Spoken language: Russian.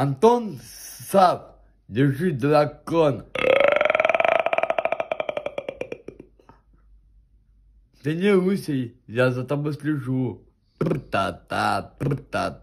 Антон Сап, держи дракон. Ты не я за тобой слежу. Та-та, та